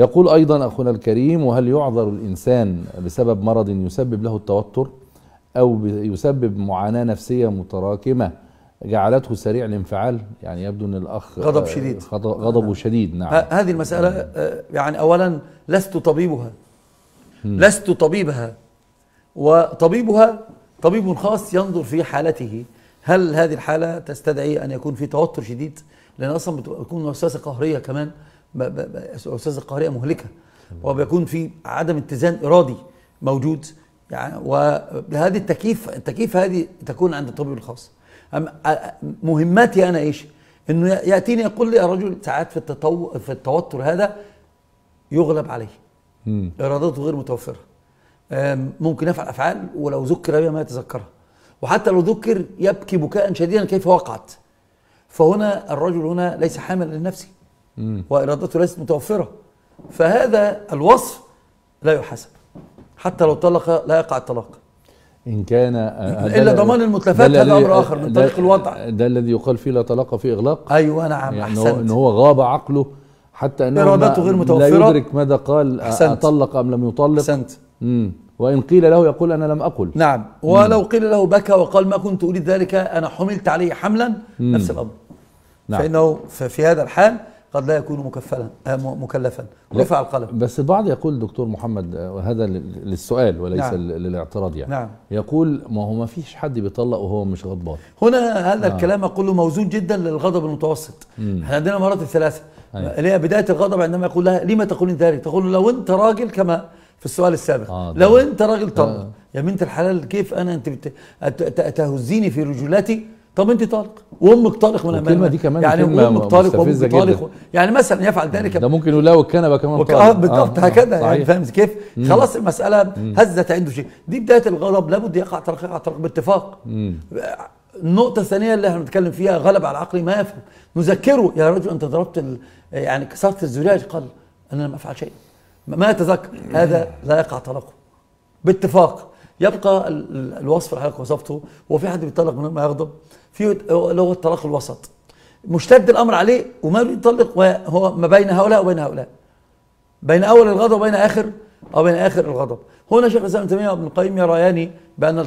يقول أيضا أخونا الكريم وهل يعذر الإنسان بسبب مرض يسبب له التوتر أو يسبب معاناة نفسية متراكمة جعلته سريع الانفعال؟ يعني يبدو أن الأخ غضب آه، شديد. غض- غضبه شديد نعم. هذه المسألة آه، يعني أولا لست طبيبها. لست طبيبها. وطبيبها طبيب خاص ينظر في حالته. هل هذه الحالة تستدعي أن يكون في توتر شديد؟ لأن أصلا بتكون وسوسة قهرية كمان. وسوسة قهرية مهلكة. وبيكون في عدم اتزان إرادي موجود. يعني وهذه التكييف التكييف هذه تكون عند الطبيب الخاص. مهمتي أنا إيش؟ إنه يأتيني يقول لي الرجل ساعات في التطو في التوتر هذا يغلب عليه مم. إرادته غير متوفرة. ممكن يفعل أفعال ولو ذكر بها ما يتذكرها. وحتى لو ذكر يبكي بكاء شديدا كيف وقعت. فهنا الرجل هنا ليس حاملا لنفسه. وإرادته ليست متوفرة. فهذا الوصف لا يحاسب. حتى لو طلق لا يقع الطلاق. إن كان آه، إلا ده- ضمان المتلفات هذا أمر آخر من طريق الوضع. ده الذي يقال فيه لا طلاق فيه إغلاق؟ أيوه نعم يعني أحسنت. إن هو غاب عقله حتى أنه إرادته ما- غير لا متوفرة. يدرك ماذا قال أحسنت. أطلق أم لم يطلق؟ أحسنت. مم. وإن قيل له يقول أنا لم أقل. نعم. ولو قيل له بكى وقال ما كنت أريد ذلك أنا حملت عليه حملا نفس الأمر. نعم. فإنه ف- في هذا الحال قد لا يكون مكفلا آه، مكلفا. رفع القلم. بس البعض يقول دكتور محمد آه، وهذا لل- للسؤال وليس نعم. لل- للاعتراض يعني. نعم. يقول ما هو ما فيش حد بيطلق وهو مش غضبان. هنا هذا الكلام أقول موزون جدا للغضب المتوسط. إحنا عندنا مرات الثلاثة. أيوة. اللي هي بداية الغضب عندما يقول لها لما تقولين ذلك؟ تقول لو أنت راجل كما في السؤال السابق. آه، لو أنت راجل طلق آه. يا بنت الحلال كيف أنا أنت بت... تهزيني في رجولتي طب انت طالق وأمك طالق من أمام- دي كمان يعني أمك طالق مستفزة طالق. و... يعني مثلا يفعل ذلك ده ممكن يقول له الكنبة كمان وك... طالق. آه بالضبط آه، هكذا آه، يعني. فاهم كيف؟ خلاص المسألة هزت عنده شيء. دي بداية الغضب لابد يقع طلاق يقع طلاق باتفاق. النقطة الثانية اللي إحنا بنتكلم فيها غلب على عقلي ما يفهم. نذكره يا رجل أنت ضربت ال... يعني كسرت الزجاج قال أنا لم أفعل شيء. ما يتذكر. هذا لا يقع طلاقه. باتفاق. يبقى ال- ال- الوصف اللي حضرتك وصفته هو في حد بيطلق من غير ما يغضب؟ في اللي هو الطلاق الوسط. مشتد الأمر عليه وما بيطلق وهو ما بين هؤلاء وبين هؤلاء. بين أول الغضب وبين آخر أو بين آخر الغضب. هنا شيخ الإسلام ابن تيمية وابن القيم يريان بأن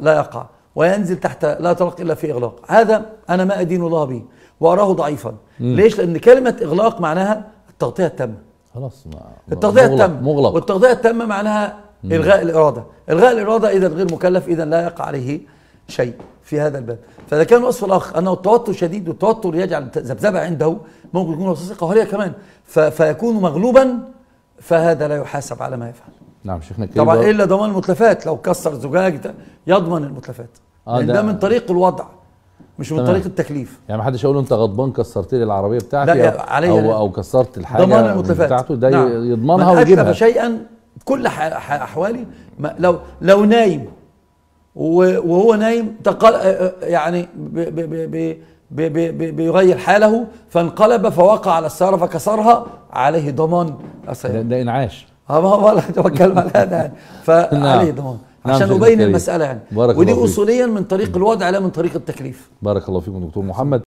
لا يقع وينزل تحت لا طلاق إلا في إغلاق. هذا أنا ما أدين الله به وأراه ضعيفا. ليش؟ لأن كلمة إغلاق معناها التغطية التامة. خلاص التغطية التامة. مغلق. والتغطية التامة معناها إلغاء الإرادة. إلغاء الإرادة إذا غير مكلف إذا لا يقع عليه شيء في هذا الباب. فإذا كان وصف الأخ أنه التوتر شديد والتوتر يجعل ذبذبة عنده ممكن يكون وسوسه قهريه كمان ف- فيكون مغلوبا فهذا لا يحاسب على ما يفعل. نعم شيخنا الكريم طبعا بقى- إلا ضمان المتلفات. لو كسر زجاج يضمن المتلفات. آه، لأن ده- ده من طريق الوضع مش من. طريق التكليف. يعني ما حدش يقول له أنت غضبان كسرت لي العربيه بتاعتي لا، أو- عليا أو. أو كسرت الحاجة ضمان المتلفات. بتاعته ده نعم. يضمنها من ويجيبها. شيئا كل ح- ح- أحوالي لو لو نايم وهو نايم تقل يعني ب- ب- ب- بيغير حاله فانقلب فوقع على السيارة فكسرها عليه ضمان ده, السيارة. ده إنعاش. آه ما هو بتكلم على هذا. يعني فعليه ضمان. نعم عشان أبين. المسألة يعني. بارك ودي. اصوليا من طريق الوضع لا من طريق التكليف. بارك الله فيكم دكتور محمد.